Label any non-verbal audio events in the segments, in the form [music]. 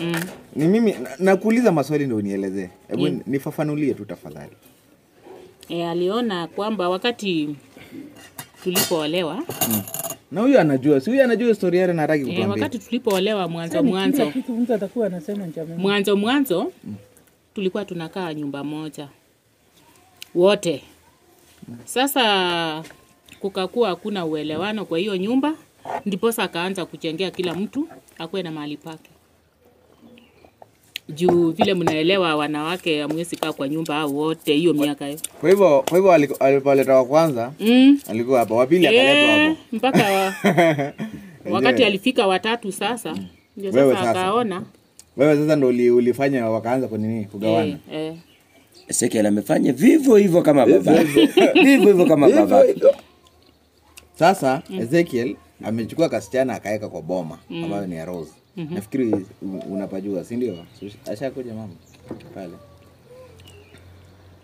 Mm. Ni mimi na- nakuuliza maswali ndio unielezee. Hebu nifafanulie tu tafadhali. E, aliona kwamba wakati tulipoolewa mm. Na huyu anajua, si huyu anajua historia yake na hataki e, wakati tulipoolewa mwanzo mwanzo mwanzo mwanzo mwanzo tulikuwa tunakaa nyumba moja wote. Sasa kukakuwa hakuna uelewano kwa hiyo nyumba, ndiposa akaanza kuchengea kila mtu akuwe na mahali pake. Juu vile mnaelewa, wanawake hamwezi kaa kwa nyumba au wote hiyo miaka hiyo Kwa hivyo kwa hivyo alipoleta wa kwanza mm. alikuwa hapa, wa pili akaletwa Eh, hapo. mpaka wa, [laughs] wakati alifika watatu sasa ndio sasa sasa. akaona Wewe sasa ndo uli, ulifanya wakaanza kwa nini kugawana. eh, eh. Ezekiel amefanya vivyo hivyo kama baba. [laughs] Vivyo hivyo kama baba. Sasa Ezekiel amechukua kasichana akaweka kwa boma ambayo ni ya Rose. Nafikiri unapajua, si ndio? Ashakuja mama pale,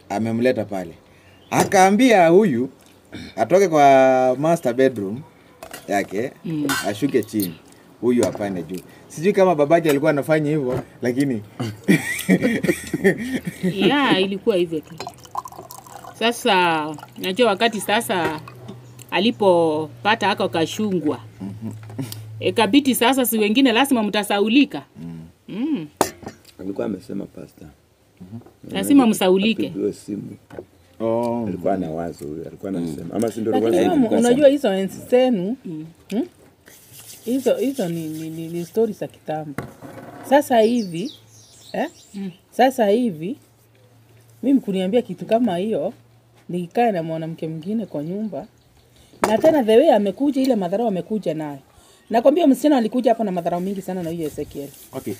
amemleta pale, akaambia huyu atoke kwa master bedroom yake ashuke chini, huyu apande juu. Sijui kama babake alikuwa anafanya hivyo, lakini [laughs] ya ilikuwa hivyo tu. Sasa najua wakati sasa alipopata ako kashungwa ikabidi sasa, si wengine lazima mtasaulika mm. mm. Alikuwa amesema pasta. lazima msaulike. Oh, Alikuwa na wazo huyo. Alikuwa anasema. Ama si ndio Lakini alikuwa mama, anasema? unajua hizo enzi zenu hmm? hizo hizo ni, ni, ni, ni stori za kitambo. Sasa hivi eh? mm. Sasa hivi mimi kuniambia kitu kama hiyo, nikikae na mwanamke mwingine kwa nyumba, na tena the way amekuja, ile madharau amekuja nayo. Nakwambia msichana alikuja hapa na madharau mingi sana na huyo Ezekiel. okay.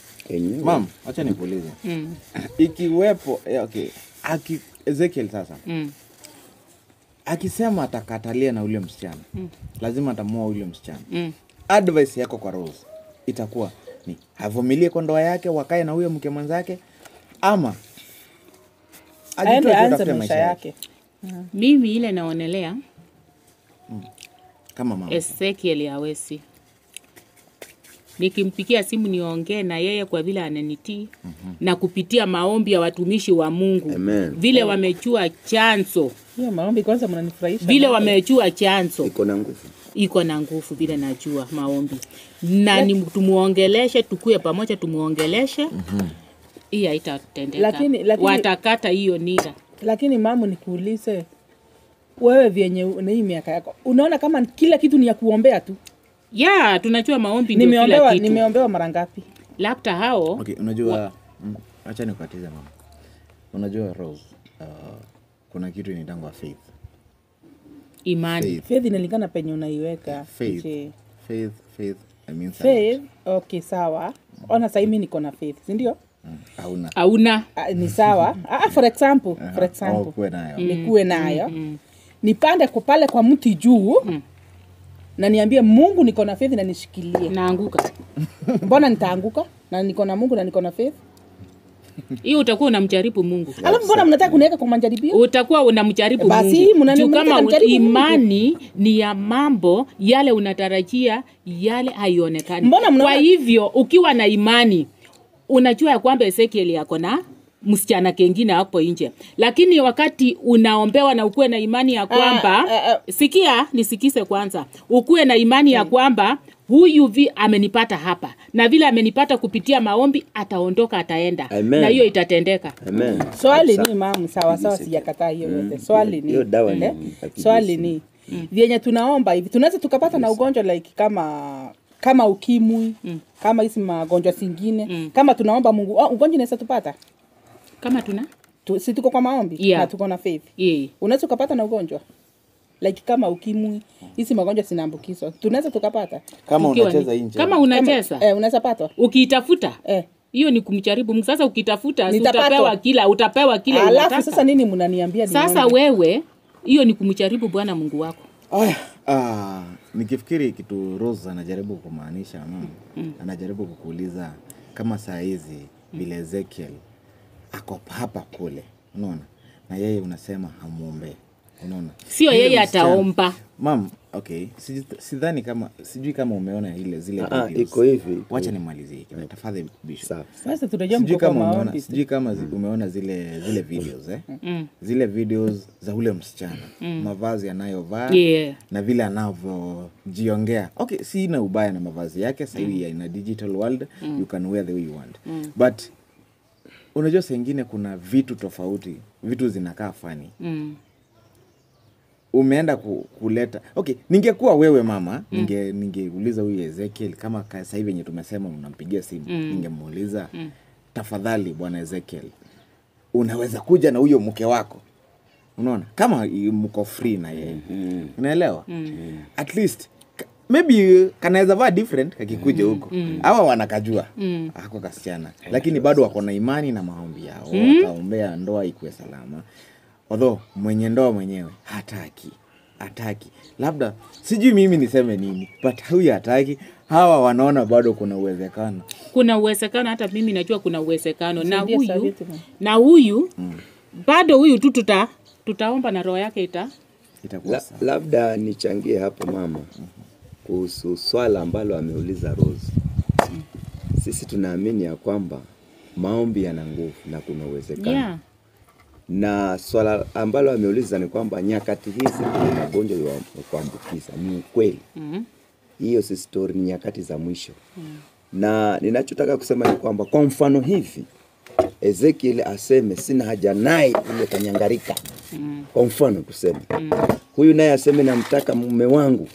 Mam, acha nikuulize Mm. [clears throat] ikiwepo eh, okay. Aki, Ezekiel sasa Mm. akisema atakatalia na ule msichana Mm. lazima atamua ule msichana Mm. advice yako kwa Rose itakuwa ni avumilie kwa ndoa yake wakae na huyo mke mwenzake ama ajitoe Aende aanze maisha yake. Mimi ile naonelea mm. kama mama Ezekiel hawezi. Nikimpigia simu niongee na yeye kwa vile ananitii na kupitia maombi ya watumishi wa Mungu Amen. vile wamechua chanzo Hiyo maombi kwanza mnanifurahisha. vile wamechua chanzo Iko na nguvu. iko na nguvu vile najua maombi na ni tumuongeleshe, tukue pamoja, tumuongeleshe mm hii haitatendeka, Lakini- lakini- watakata hiyo nira. Lakini mamu, nikuulize wewe, vyenye na hii miaka yako, unaona kama kila kitu ni ya kuombea tu? Ya, tunajua maombi ndio kila Nimeombewa, kitu. nimeombewa mara ngapi? Labda hao. Okay, unajua mm, acha nikukatize mama. Unajua Rose uh, kuna kitu inaitangwa faith. Imani. Faith. Faith inalingana penye unaiweka. faith. Je, faith faith I mean Faith, okay, sawa. Ona sasa mimi niko na faith, si ndio? hauna. Hauna. Ah, ni sawa. [laughs] Ah, for example, for Oh, example, kuwe nayo. Nikuwe nayo. nipande kwa pale kwa mti juu na niambie Mungu niko na faith na nishikilie. naanguka. [laughs] Mbona nitaanguka na niko na Mungu na niko na faith? Hiyo utakuwa unamjaribu Mungu, Alafu mbona mnataka kuniweka kwa majaribio? utakuwa unamjaribu Basi, Mungu kama Mungu. imani ni ya mambo yale unatarajia yale haionekani. Mbona mnaona- Kwa hivyo ukiwa na imani unajua ya kwamba Ezekiel yako na msichana kengine hapo nje, lakini wakati unaombewa na ukuwe na imani ya kwamba uh, uh, uh. sikia, nisikise kwanza, ukuwe na imani ya kwamba huyu vi amenipata hapa. Na vile amenipata kupitia maombi, ataondoka ataenda, Amen. na hiyo itatendeka. Amen. Swali ni mamu, sawa sawa, sijakataa hiyo yote. Swali ni eh, swali ni vyenye tunaomba hivi, tunaweza tukapata na ugonjwa like kama kama ukimwi mm. kama hizi magonjwa zingine kama tunaomba Mungu oh, ugonjwa inaweza tupata Kama tuna tu, si tuko kwa maombi Yeah. na tuko na faith, yeah. unaweza ukapata na ugonjwa like kama ukimwi, hizi magonjwa zinaambukizwa, tunaweza tukapata kama unacheza nje kama unacheza eh, unaweza patwa ukiitafuta eh. hiyo ni kumjaribu Mungu. Sasa ukitafuta utapewa kila utapewa kila Alafu unataka. sasa nini mnaniambia? Sasa wewe hiyo ni kumjaribu Bwana Mungu wako. Aya, ah, nikifikiri kitu Rose anajaribu kumaanisha mama, anajaribu kukuuliza kama saa hizi vile Ezekiel ako hapa kule, unaona, na yeye unasema hamwombee. unaona sio yeye ataomba mam okay sidhani kama sijui kama umeona ile zile Ah, ah, videos. iko hivi. wacha nimalizie kidogo, tafadhali bishop Sasa tunajua sijui mko kama umeona, maombi. sijui kama zi, umeona zile zile videos eh? Mm. zile videos za ule msichana mavazi anayovaa Yeah. na vile anavyojiongea okay si ina ubaya na mavazi yake sahivi mm. ina digital world you can wear the way you want but unajua sengine kuna vitu tofauti vitu zinakaa fani Mm. umeenda ku, kuleta okay ningekuwa wewe mama ninge ningeuliza huyu ezekiel kama sahivi enye hivi yenye tumesema unampigia simu mm. ningemuuliza mm. tafadhali bwana ezekiel unaweza kuja na huyo mke wako? Unaona kama mko free na yeye. Unaelewa? At least maybe kanaweza vaa different kakikuja huko. Mm. awa wanakajua. Mm. ako kasichana lakini bado wako na imani na maombi yao. Wataombea ndoa ikuwe salama. Odho mwenye ndoa mwenyewe hataki. Hataki. Labda sijui mimi niseme nini but huyu hataki. Hawa wanaona bado kuna uwezekano. Kuna uwezekano hata mimi najua kuna uwezekano. Na huyu na huyu mm. bado huyu tu tuta tutaomba na roho yake ita La, labda nichangie hapo mama kuhusu swala ambalo ameuliza Rose. Sisi tunaamini ya kwamba maombi yana nguvu na kuna uwezekano yeah. na swala ambalo ameuliza ni kwamba nyakati hizi kuna magonjwa ya kuambukiza. Ni ukweli mm. hiyo, si story, ni nyakati za mwisho mm. na ninachotaka kusema ni kwamba kwa mfano hivi Ezekiel aseme sina haja naye ile kanyangarika mm. kwa mfano kusema mm. huyu naye aseme namtaka mume wangu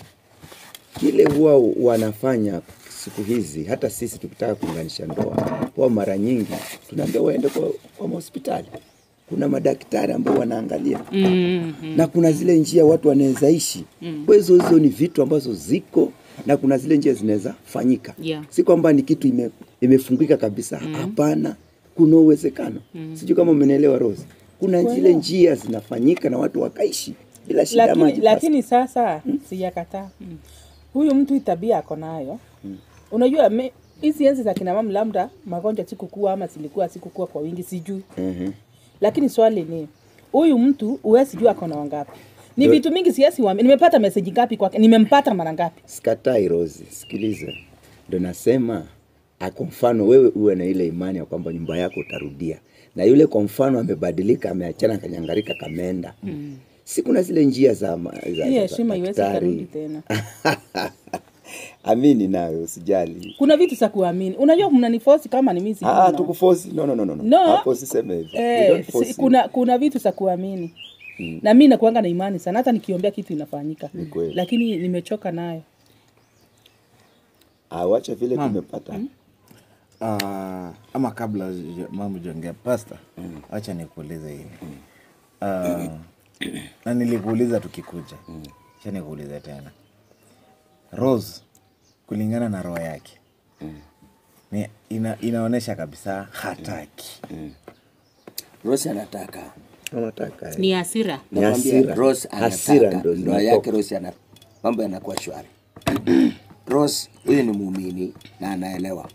kile huwa wanafanya siku hizi hata sisi tukitaka kuunganisha ndoa huwa mara nyingi tunaambia waende kwa, kwa hospitali kuna madaktari ambao wanaangalia. Mm. na kuna zile njia watu wanaweza ishi. Kwa hizo hizo ni vitu ambazo ziko na kuna zile njia zinaweza fanyika. Yeah. si kwamba ni kitu ime, imefungika kabisa. Hapana. Kuna uwezekano. Mm. sijui kama umenielewa Rose. Kuna zile njia zinafanyika na watu wakaishi bila shida lakini, lakini sasa hmm? sijakataa huyu mtu itabia tabia ako nayo. Mm. unajua me- hizi enzi za kina mama labda magonjwa sikukua ama zilikuwa sikukua kwa wingi sijui. Mm -hmm. lakini swali ni huyu mtu huwezi jua ako na wangapi? Ni vitu mingi siasi wame nimepata meseji ngapi kwake? Nimempata mara ngapi? Sikatai rosi sikiliza ndo nasema kwa mfano wewe uwe na ile imani ya kwamba nyumba yako utarudia. Na yule kwa mfano amebadilika ameachana kanyangarika kamenda mm. Si kuna zile njia za, ma- za, hii za, iwezi daktari. karudi tena. [laughs] Amini nayo usijali. Kuna vitu za kuamini. Unajua mnanifosi kama ni mimi Ah, no. tukufosi no, no, no, no. No. hapo siseme hivyo. Eh, si, kuna kuna vitu za kuamini. Na mi nakuanga na imani sana. Hata nikiombea kitu inafanyika. Ni lakini nimechoka nayo. Ah, wacha vile tumepata. Ah, ama kabla mambo jongea pasta wacha nikuulize hili. Ah, na nilikuuliza tukikuja. Cha nikuulize tena. Rose kulingana na roho yake ni, ina, inaonyesha kabisa hataki. Rose anataka. Anataka. Ni hasira. Ni hasira. Rose Hasira anataka. ndo ndoa yake Rose ana mambo yanakuwa shwari. [clears throat] ros huyu ni muumini na anaelewa.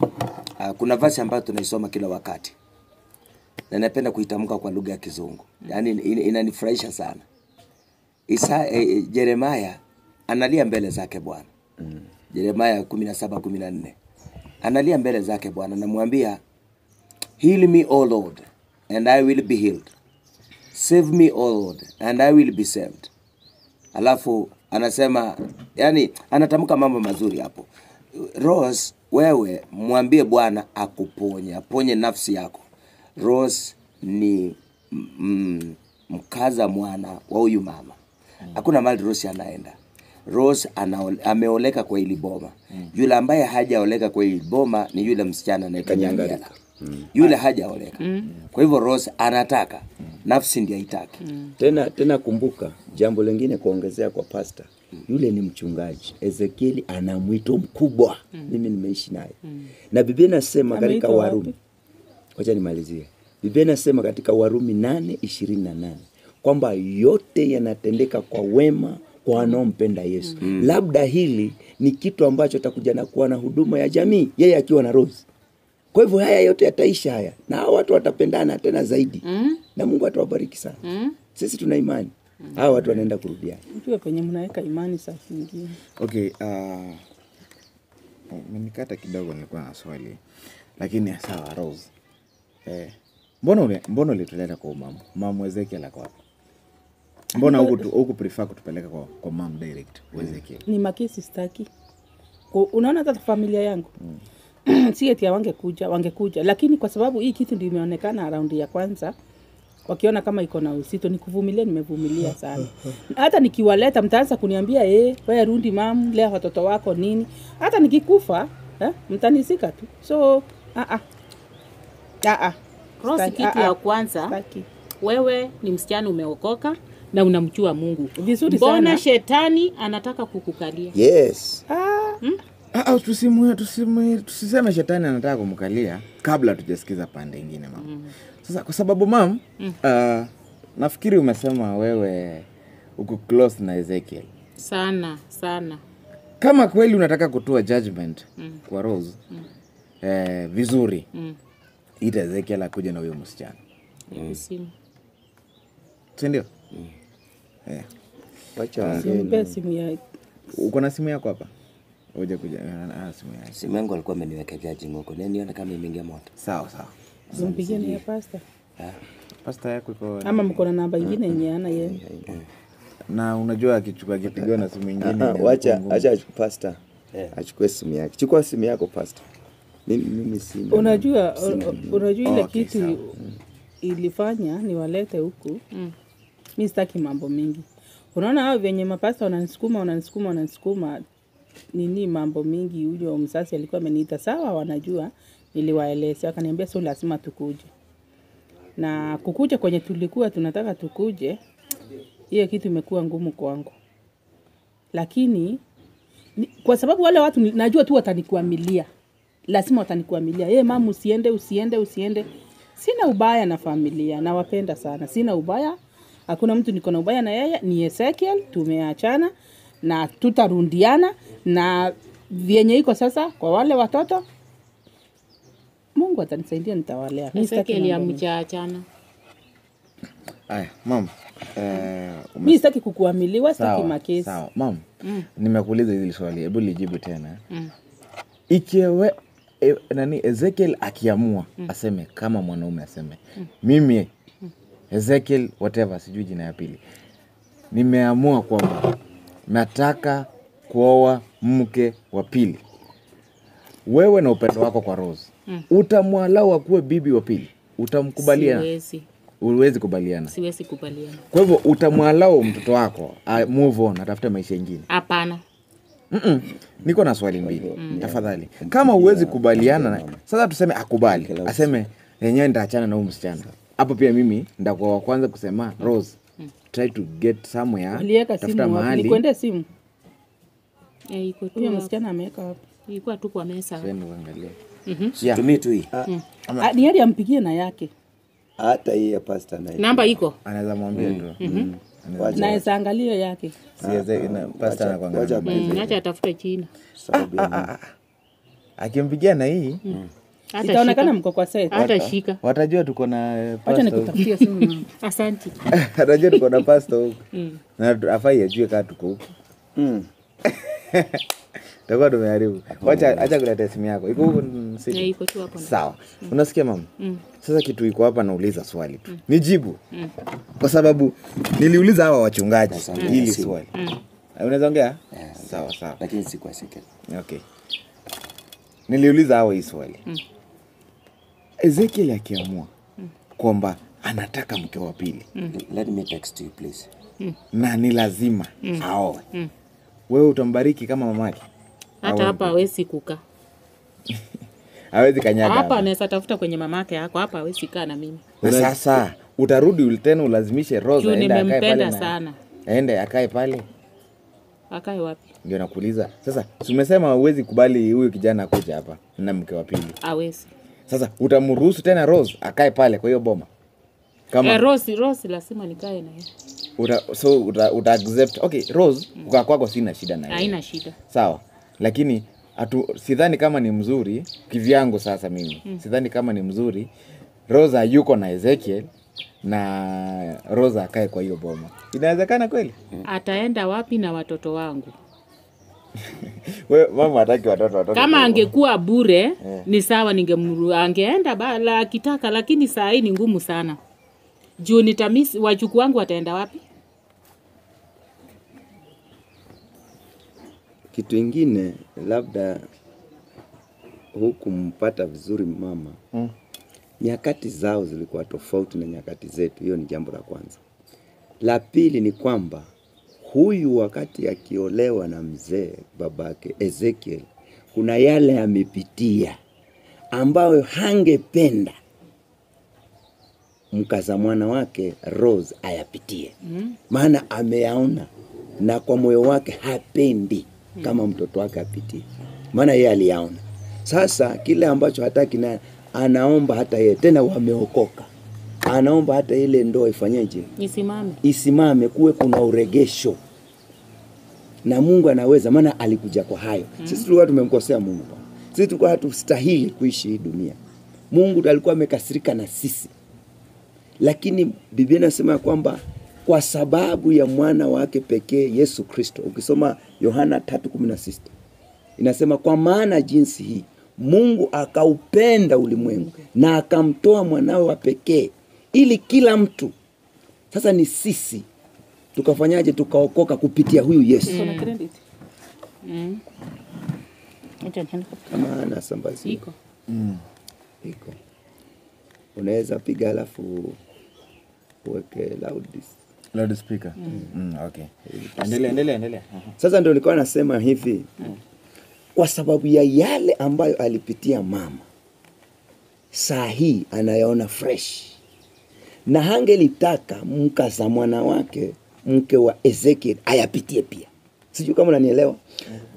Uh, kuna vasi ambayo tunaisoma kila wakati na napenda kuitamka kwa lugha ya Kizungu, yaani in- inanifurahisha sana. Isa, e, Jeremaya analia mbele zake Bwana mm. Jeremaya kumi na saba kumi na nne analia mbele zake Bwana, namwambia heal me o Lord and I will be healed save me o Lord and I will be saved. Alafu anasema yani, anatamka mambo mazuri hapo. Rose, wewe mwambie Bwana akuponye, aponye nafsi yako. Rose ni mm, mkaza mwana wa huyu mama. Hakuna mali Rose anaenda. Rose anaole, ameoleka kwa hili boma. Mm. Yule ambaye hajaoleka kwa hili boma ni yule msichana anaitwa Kanyangarika. Mm. Yule hajaoleka. Kwa hivyo Rose anataka, nafsi ndiye aitaki. Mm. tena tena kumbuka jambo lingine kuongezea kwa pasta yule ni mchungaji ezekieli ana mwito mkubwa mimi nimeishi naye na biblia inasema katika warumi wapi? Wacha nimalizie biblia inasema katika warumi nane ishirini na nane kwamba yote yanatendeka kwa wema kwa wanaompenda yesu mm. labda hili ni kitu ambacho atakuja na kuwa na huduma ya jamii yeye akiwa na rose kwa hivyo haya yote yataisha haya na hawa watu watapendana tena zaidi mm. na mungu atawabariki sana mm. sisi tuna imani mm. hawa watu wanaenda kurudia Ujue penye mnaweka imani saa zingine. okay uh, nimekata kidogo nilikuwa na swali lakini sawa rose eh, mbona ule, mbona ulituleta kwa umamu mamu ezekiel ako wapi? Mbona huku huku prefer kutupeleka kwa, kwa mam direct ezekiel? Ni makesi staki. Unaona hata familia yangu? Mm. [clears throat] si eti wangekuja, wangekuja, lakini kwa sababu hii kitu ndio imeonekana raundi ya kwanza, wakiona kama iko na uzito, nikuvumilia. Nimevumilia sana, [laughs] hata nikiwaleta mtaanza kuniambia eh, wewe rundi mam, lea watoto wako nini. Hata nikikufa eh, mtanisika tu, so ah ah ah ah Rose, Staki, kitu ah, ya kwanza Staki. wewe ni msichana umeokoka na unamjua Mungu Vizuri mbona sana. shetani anataka kukukalia? yes Ah, Ah, ah, tusimu, tusimu, tusiseme shetani anataka kumkalia kabla tujasikiza pande ingine mam sasa kwa sababu mam uh, nafikiri umesema wewe uko close na ezekiel Sana sana. kama kweli unataka kutoa judgment mm. kwa rose mm. eh, vizuri Mm. Ita ezekiel akuja na huyo msichana. Mm. sindio eh. wacha simu ya uko na simu yako hapa? Uja kuja. Ah, simu yako simu yangu alikuwa ameniweka charging huko na niona kama imeingia moto? Sawa sawa. Simpigie ni pasta. pasta pasta yako iko ama mko na namba ingine yenye ana yeye? na unajua akichukua akipigiwa na simu ingine Ah, wacha acha pasta. Achukue simu yake. Chukua simu yako pasta mimi, mimi sina unajua unajua ile Okay, kitu ilifanya niwalete huku. Mm. mi sitaki mambo mingi. Unaona hao venye mapasta wananisukuma wananisukuma wananisukuma nini mambo mingi. Huyo msasi alikuwa ameniita sawa wanajua. Niliwaelezea wakaniambia sio lazima tukuje. Na kukuja kwenye tulikuwa tunataka tukuje hiyo kitu imekuwa ngumu kwangu. Lakini ni, kwa sababu wale watu ni- najua tu watanikuamilia lazima watanikuamilia. Hey, mama usiende usiende usiende. Sina ubaya na familia. Nawapenda sana. Sina ubaya. Hakuna mtu niko na ubaya na yeye. Ni ezekiel. Tumeachana na tutarundiana na vyenye iko sasa kwa wale watoto mungu atanisaidia nitawalea. Amjaachana. aya mam eh, ume- mi sitaki kukuamiliwa sitaki makesi. sawa. Mm. nimekuuliza hili swali. Hebu lijibu tena. Mm. ikiwe e, nani ezekiel akiamua mm. aseme kama mwanaume aseme mm. mimi ezekiel whatever sijui jina ya pili nimeamua kwamba nataka kuoa mke wa pili wewe na upendo wako kwa rose mm. utamwalau akuwe bibi wa pili utamkubaliana Siwezi, huwezi kubaliana siwezi kubaliana. kwa hivyo utamwalau mtoto wako uh, move on atafute maisha ingine Hapana. Mm-mm. niko na swali mbili. Tafadhali. Kama huwezi kubaliana na sasa tuseme akubali. Aseme yenyewe nitaachana na huyu msichana. Hapo pia mimi ndakuwa wa kwanza kusema rose try to get somewhere tafuta simu wapi? mahali. Nikuendee simu. Eh, iko tu huyo msichana ameweka hapo, Ilikuwa tu kwa mesa. Mhm. Tumii tu hii. Ah, ni hadi ampigie na yake. Hata hii ya pasta naye Namba iko. anaweza mwambia tu. Wacha naweza angalio yake na- Mm, acha atafute China. akimpigia na hii Hata itaonekana shika. mko kwa set Hata shika. watajua tuko na nikutafutia simu. [laughs] Asante. watajua tuko na pasto huku Mm. na afai ajue kaa tuko huku Mm. [laughs] takuwa tumeharibu. Wacha acha kuleta simu yako. Iko huko mm, City? Eh, iko tu hapo. sawa. Unasikia mama? Mm. sasa kitu iko hapa nauliza swali tu. Nijibu. Kwa sababu niliuliza hawa wachungaji hili swali. Unaweza ongea? Sawa sawa. lakini si kwa second okay. Niliuliza hawa hii swali. Ezekiel akiamua kwamba anataka mke wa pili. Let me text you please. Na ni lazima aoe. Wewe utambariki kama mamake Hata hapa hawezi kukaa. [laughs] hawezi kanyaga Hapa anaweza tafuta kwenye mama yake yako. Hapa hawezi kaa na mimi. sasa utarudi tena ulazimishe Rosa Juu aende akae pale nimempenda na- sana. aende akae pale Akae wapi? ndio nakuuliza sasa si umesema huwezi kubali huyu kijana akuja hapa na mke wa pili Hawezi. sasa utamruhusu tena Rose akae pale kwa hiyo boma kama Eh, Rose, Rose lazima nikae na yeye. uta, so uta, uta accept okay Rose kukaa kwako sina shida na yeye Haina shida. sawa lakini atu, sidhani kama ni mzuri kivyangu sasa mimi mm. sidhani kama ni mzuri Rosa yuko na Ezekiel na Rosa akae kwa hiyo boma. Inawezekana kweli? Ataenda wapi na watoto wangu? [laughs] We, mama hataki watoto watoto. Kama angekuwa bure yeah. ni sawa, ningemru angeenda akitaka, lakini saa hii ni ngumu sana juu nitamisi wajukuu wangu wataenda wapi? Kitu ingine labda hukumpata vizuri mama Mm. nyakati zao zilikuwa tofauti na nyakati zetu. Hiyo ni jambo la kwanza. La pili ni kwamba huyu wakati akiolewa na mzee babake Ezekiel, kuna yale amepitia ambayo hangependa mkaza mwana wake Rose ayapitie, maana ameyaona na kwa moyo wake hapendi kama mtoto wake apitie, maana yeye aliyaona. Sasa kile ambacho hataki na anaomba hata yeye tena, wameokoka, anaomba hata ile ndoa ifanyeje, isimame, isimame, kuwe kuna uregesho na Mungu anaweza, maana alikuja kwa hayo. Mm. Sisi tulikuwa tumemkosea Mungu, sisi tulikuwa hatustahili kuishi hii dunia. Mungu alikuwa amekasirika na sisi, lakini Biblia inasema ya kwamba kwa sababu ya mwana wake pekee Yesu Kristo, ukisoma Yohana 3:16 inasema kwa maana jinsi hii Mungu akaupenda ulimwengu na akamtoa mwanawe wa pekee ili kila mtu sasa ni sisi tukafanyaje tukaokoka kupitia huyu Yesu mm. Mm. Kama ana Iko. Mm. iko unaweza piga alafu uweke loud Loudspeaker. Mm, okay. Endelea, endelea, endelea. Aha. Sasa ndio nilikuwa nasema hivi, kwa sababu ya yale ambayo alipitia mama, saa hii anayaona fresh, na hangelitaka mkaza mwana wake mke wa Ezekiel ayapitie pia. Sijui kama unanielewa,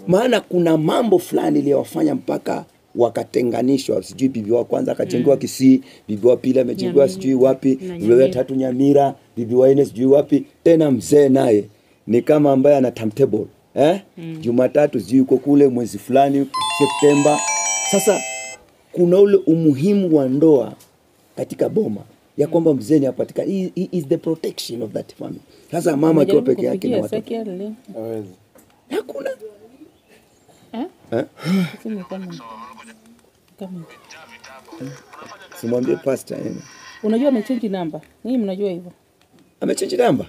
maana kuna mambo fulani iliyowafanya mpaka wakatenganishwa. Sijui bibi wa kwanza akajengewa Kisii, bibi wa pili amejengewa sijui wapi, bibi wa Nyamira. tatu Nyamira, bibi wa nne sijui wapi, tena mzee naye ni kama ambaye ana timetable eh? mm. Jumatatu sijui uko kule mwezi fulani Septemba. Sasa kuna ule umuhimu wa ndoa katika boma ya kwamba mzee ni apatikana. He, he is the protection of that family. Sasa mama akiwa peke yake na watoto Hawezi. hakuna Eh? eh? Kama- Simwambie pastor yani. Unajua amechange namba. Mimi mnajua hivyo. Amechange namba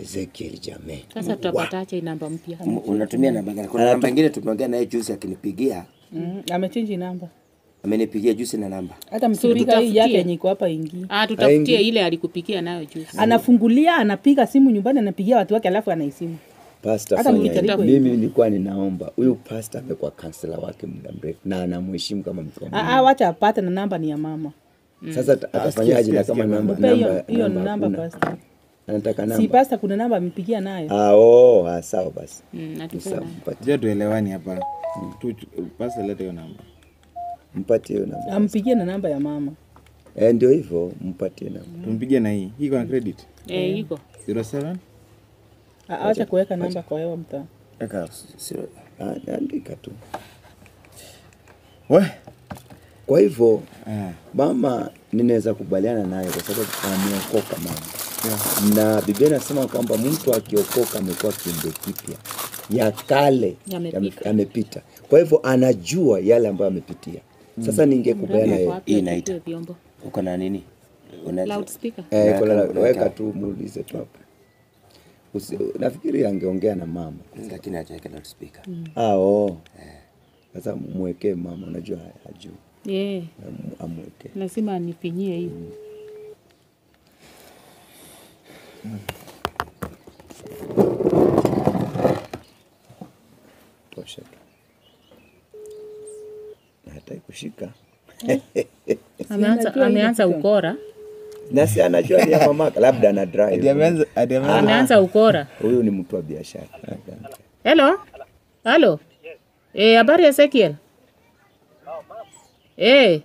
Ezekiel Jame. Sasa tutapataje namba mpya? Unatumia namba gani? Kuna namba nyingine tumeongea naye juzi, akinipigia Mm, amechange namba. amenipigia juzi na namba Hata mkipiga hii yake yenye iko hapa ingii. Ah, tutafutie ile alikupikia nayo juzi. Anafungulia, anapiga simu nyumbani, anapigia watu wake alafu anaisimu. Pastor Hata fanya. Mimi nilikuwa ninaomba huyu pasta amekuwa kansela wake muda mrefu na anamheshimu kama mtu wa Mungu. Ah, ah, wacha apate na namba ni ya mama. Sasa ata- atafanyaje na kama namba namba hiyo ni namba pasta. Anataka Si pasta kuna namba ampigia nayo. Ah, oh, ah, sawa basi. Mm, Je, tuelewani hapa. Tu pasa leta hiyo namba. Mpatie hiyo namba. Ampigie na namba ya mama. Eh, ndio hivyo, mpatie namba. Tumpigie na hii. Hii iko na credit. Eh, iko. 07 Ah, Acha kuweka namba kwa hewa mtaa. Eka. Sio- Ah, andika tu. We. Kwa hivyo Ah. mama ninaweza kubaliana naye kwa sababu ameokoka mama. Yeah. Na Biblia inasema kwamba mtu akiokoka amekuwa kiumbe kipya, ya kale Yamepita. yame- Kwa hivyo anajua yale ambayo amepitia. Sasa ningekubaliana naye. yeye. uko Hii inaita. uko na nini Una- Loudspeaker. Eh, Weka- kola- weka. weka tu muulize tu hapo. Usi- Nafikiri angeongea na mama. lakini hajaweka loudspeaker. Ah, oh. Sasa mwekee mama, unajua hajui. Yeah. Am- Amwekee. lazima anipinyie hiyo. Tosha tu. Na hataki kushika. [laughs] Ameanza Sinajua ameanza ukora. Na si anajua ni mamaka, labda ana drive. ameanza ukora. Huyu ni mtu wa biashara. Hello? Halo? Eh, habari ya Ezekiel? Eh.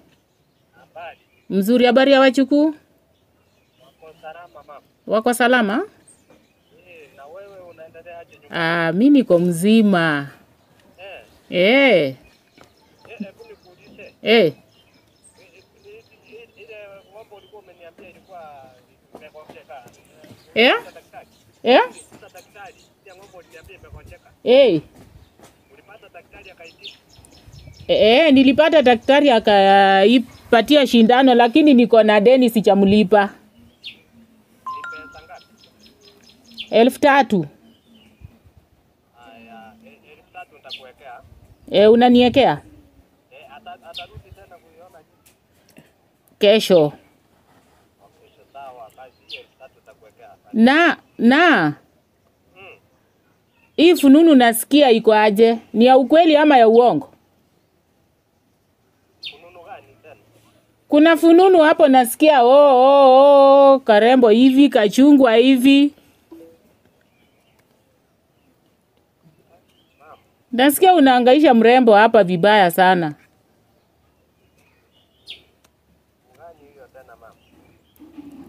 Mzuri, habari ya wachukuu? Wako salama? Ah, mi niko mzima. Eh. Eh. Eh? Eh? Eh. Eh, nilipata daktari akaipatia shindano lakini niko na deni sichamlipa. elfu tatu. Eh, unaniekea kesho na na hii fununu nasikia iko aje? Ni ya ukweli ama ya uongo? Kuna fununu hapo nasikia oh, oh, oh, karembo hivi kachungwa hivi. Nasikia unaangaisha mrembo hapa vibaya sana.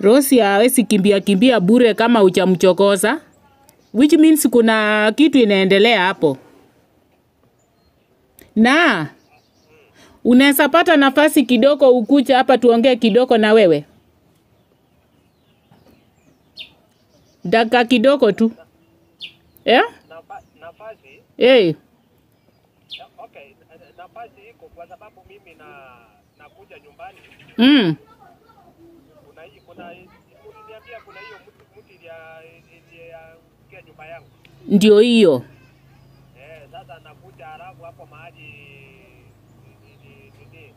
Rosi hawezi kimbia kimbia bure kama uchamchokoza, which means kuna kitu inaendelea hapo, na unaweza pata nafasi kidogo ukuja hapa tuongee kidogo na wewe, dakika kidogo tu. Eh? nafasi? Eh. Kwa sababu mimi na nakuja nyumbani. Mm. Kuna hii kuna uliniambia kuna hiyo mtu mtu ilia iliangukia nyumba yangu. Ndio hiyo Eh, sasa nakuja halafu hapo mahali nili- nili-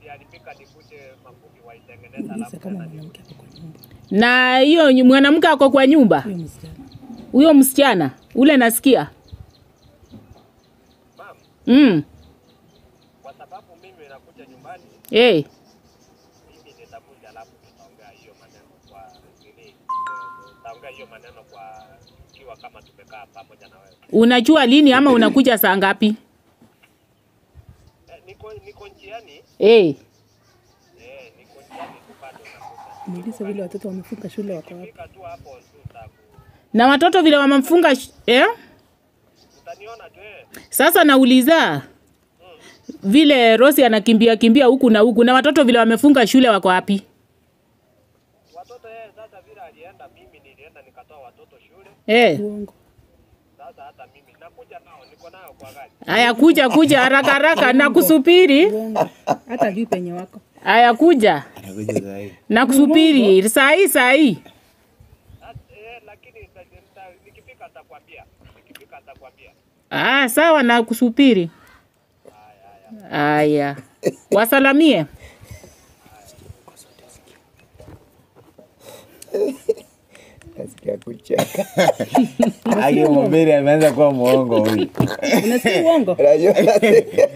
iliharibika, nikuje mafundi waitengeneza, halafu kama mwanamke ako kwa nyumba. na hiyo mwanamke ako kwa nyumba, Huyo msichana. ule nasikia mm. Wewe. Unajua lini ama unakuja saa ngapi? Eh, niko niko njiani, hey. eh, niko njiani tu bado nakuja. Muulize vile watoto wamefunga shule wako wapi. Na watoto vile wamemfunga sh- eh? Utaniona tu eh. Sasa nauliza vile Rosi anakimbia kimbia huku na huku, na watoto vile wamefunga shule wako wapi? Watoto yeye sasa vile alienda, mimi nilienda nikatoa watoto shule. Eh. Sasa hata mimi nakuja nao, niko nao kwa gari. Aya, kuja kuja haraka haraka, nakusubiri. Hata juu penye wako. Aya, kuja nakusubiri saa hii saa hii. Eh. Ah, sawa, nakusubiri. Aya, wasalamie. Nasikia kucheka. [laughs] aki mhubiri ameanza kuwa mwongo huyu Unasikia uongo?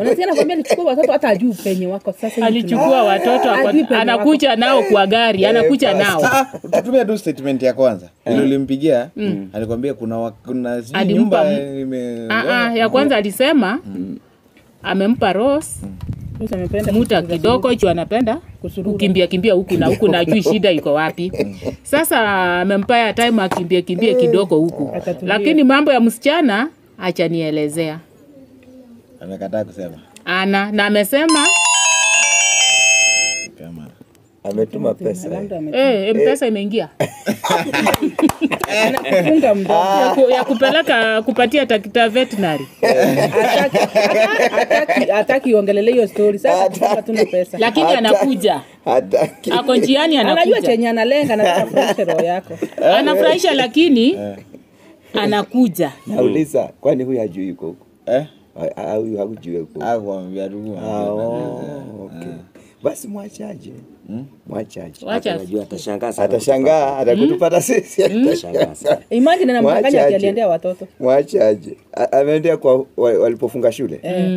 Unasikia nakwambia alichukua watoto hata ajui penye wako. Sasa hivi Alichukua watoto anakucha anakuja nao kwa gari, anakuja nao. Tutumia tutumie tu statement ya kwanza ile ulimpigia alikwambia kuna wa- kuna sijui Alimpa nyumba m- ime Ah, ah, ya kwanza alisema amempa Rose. Muta kidogo juu anapenda. Kukimbia kimbia huku na huku, najui shida iko wapi. Sasa amempaya time akimbie kimbie kidogo huku, lakini mambo ya msichana acha nielezea. Amekataa kusema. Ana na amesema ametuma pesa. labda ame- eh, mpesa imeingia anafunga mdomo. ya, kupeleka kupatia takita veterinary, Hataki- iongelele hiyo story. Sasa tuna pesa. lakini anakuja ako njiani, Anajua chenye analenga na roho yako. anafurahisha, lakini anakuja Nauliza, kwani huyu hajui yuko huko? eh hakujui yuko huko. Ah, oh, okay. basi mwachaje mwachaje Wacha atashangaa sana. atashangaa atakutupata sisi Atashangaa sana. imagine anamdanganya watoto. Ameendea kwa walipofunga shule.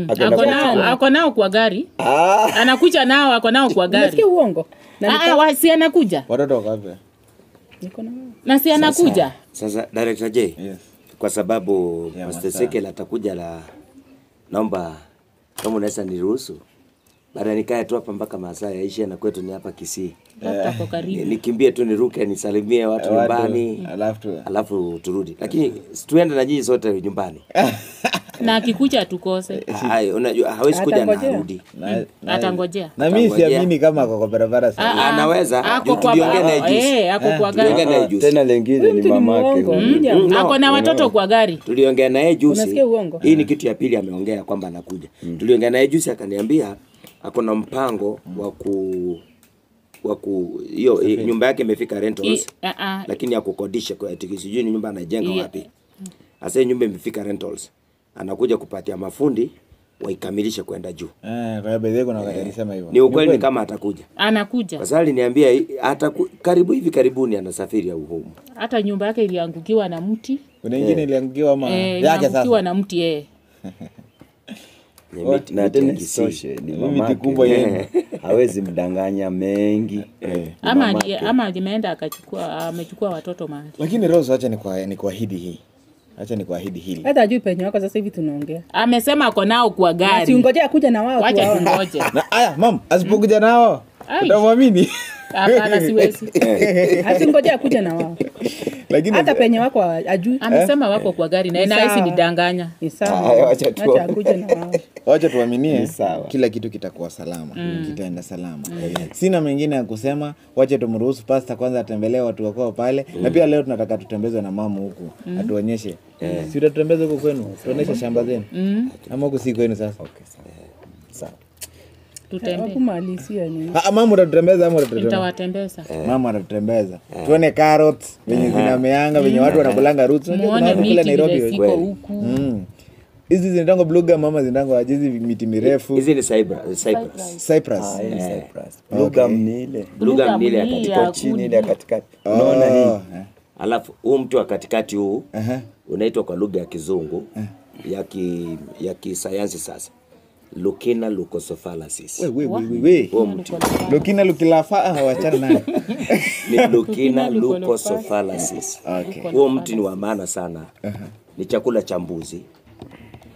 Akaenda ako nao ako nao kwa gari. Ah, anakuja nao ako nao kwa gari. Nasikia uongo? Na Ah, ah, si anakuja? Watoto wako wapi? niko na na si anakuja? Sasa Director J, Yes. kwa sababu Mr. masaa. Atakuja la naomba kama unaweza niruhusu baada nikae tu hapa mpaka masaa yaishe na kwetu ni hapa Kisii. Yeah. Nikimbie tu niruke nisalimie watu Watu, nyumbani alafu alafu turudi, lakini tuende na nyinyi sote nyumbani. [laughs] na akikuja atukose Hai, unajua hawezi kuja na arudi. na- na- atangojea na mimi siamini kama ako kwa barabara sasa. Ah, ah, Anaweza, ako kwa tuliongea naye juzi. eh, ako kwa gari juzi. tena lengine ni mamake. William. Mm, ako na watoto kwa gari tuliongea naye juzi. Unasikia uongo? Hii ni kitu ya pili ameongea kwamba anakuja. Tuliongea naye juzi akaniambia ako na mpango wa ku wa ku hiyo hiyo nyumba yake imefika rentals I- uh -uh. lakini ya kukodisha kwa ati sijui ni nyumba anajenga Yeah. wapi. Sasa nyumba imefika rentals. Anakuja kupatia mafundi waikamilishe kwenda juu. Eh, kwa bedhe kuna wakati alisema hivyo. Ni ukweli ni kama atakuja. anakuja Kwa sababu niambia hata ataku, karibu hivi karibuni anasafiri au humu. hata nyumba yake iliangukiwa na mti Kuna ingine iliangukiwa ama eh, yake iliangukiwa sasa. na mti eh. [laughs] Miti- kubwa yenu. [laughs] hawezi mdanganya mengi eh. ama mamake. ali- ama limeenda akachukua amechukua watoto mahali Lakini Rose, acha ni kwa ni kuahidi hii. Acha ni kuahidi hili. hata ajui penye wako sasa hivi tunaongea amesema ako nao kwa gari ngoja akuja na wao wacha aya, mam, asipokuja nao. Utamwamini. Hapana [laughs] siwezi. Na wao. Lakini hata penye wako ajui amesema wako kwa gari na nahisi nidanganya. Sawa. Wacha tuaminie [laughs] kila kitu kitakuwa salama. Mm. kitaenda salama. Mm. sina mengine ya kusema. Wacha tumruhusu pasta kwanza atembelee watu wakao pale. Mm. na pia leo tunataka tutembezwe na mama huku. Mm. atuonyeshe. Si utatutembeza huku kwenu? Tuonyeshe shamba zenu. Mm. ama huku si kwenu sasa? Sawa. tutembee wakumalisia ni Ah, mama utatutembeza ama utatutembeza mama atatutembeza tuone carrots venye zinameanga venye watu wanakulanga roots. Kule Nairobi Mm. hizi zinaitangwa bluga mama zinaitangwa ajizi miti mirefu. Hizi ni Cyprus. Cyprus. cyprus. Ah, hii ni Cyprus. Blue gum ni ile Lugha mbili ya katikati. mbili ya iko chini ile ya katikati. Unaona hii? Oh, eh. Alafu huu mtu wa katikati huu unaitwa kwa lugha ya kizungu ya ki, ya kisayansi sasa Lucina leucocephalansis. We, we, we, we, we. Huo mti Lukina lukilafa ah, wachana naye. [laughs] ni Lokena leucocephalansis. Okay. Huo mti ni wa maana sana. Ni chakula cha mbuzi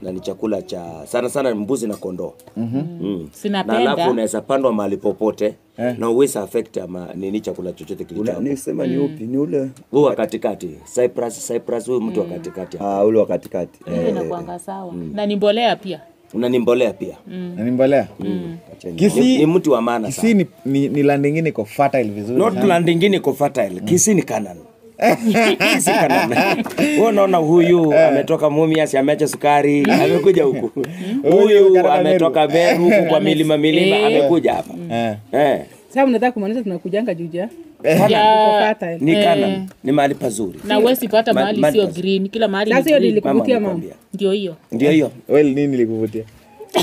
na ni chakula cha sana sana mbuzi na kondoo. Mm. Sinapenda. Na alafu unaweza pandwa mahali popote eh. na uweza affect ama nini chakula chochote kilicho Una- hapo. nisema ni upi ni ule Huu wa katikati Cyprus, Cyprus huyu mtu wa katikati ah, ule wa katikati Ile inakuanga sawa na ni mbolea pia unanimbolea pia. Na ni Kisi, ni, ni mti wa maana sana. ni, ni, ni land ingine iko fertile vizuri. sana. land ingine iko fertile. Kisi ni Canaan [laughs] kisi kanan. Wewe unaona huyu ametoka Mumias ameacha sukari amekuja huku. [laughs] Huyu ametoka Meru. Kwa milima milima Eh. amekuja hapa. Eh. eh. Sasa mnataka kumaanisha tunakujanga juja? ya ni kana. Ni mahali pazuri. na pata mahali sio green. Kila mahali ni sasa hiyo nilikuvutia Mama ndio hiyo. Ndio hiyo. Well, nini nilikuvutia? [laughs]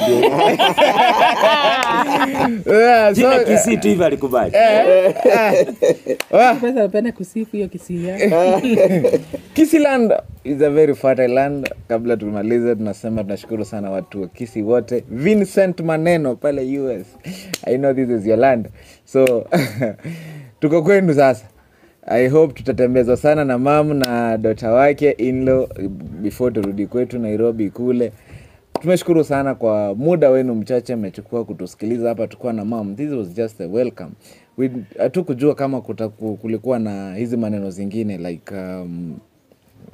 Alikubali [laughs] ah, pesa napenda kusifu hiyo kisii [laughs] is a very fertile land. Kabla tumalize, tunasema tunashukuru sana watu wa kisi wote. Vincent Maneno pale US. I know this is your land. So tuko kwenu sasa. I hope tutatembezwa sana na mam na dota wake inlo before turudi kwetu Nairobi kule. Tumeshukuru sana kwa muda wenu mchache mmechukua kutusikiliza hapa. Tukuwa na mam, this was just a welcome. We- Hatukujua kama kutaku, kulikuwa na hizi maneno zingine like um,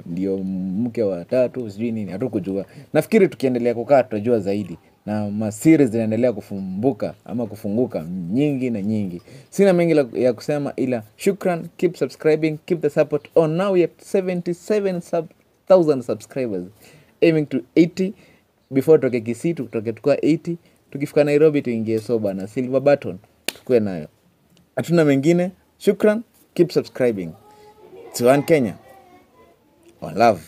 ndio mke wa tatu sijui nini, hatukujua. Nafikiri tukiendelea kukaa tutajua zaidi na masiri zinaendelea kufumbuka ama kufunguka nyingi na nyingi. Sina mengi ya kusema ila shukran, keep subscribing, keep the support on. Now we have 77,000 subscribers aiming to 80 before toke Kisii tutoke tukua 80 tukifika Nairobi tuingie soba na silver button tukue nayo. Hatuna mengine. Shukran, keep subscribing. To One Kenya. One love.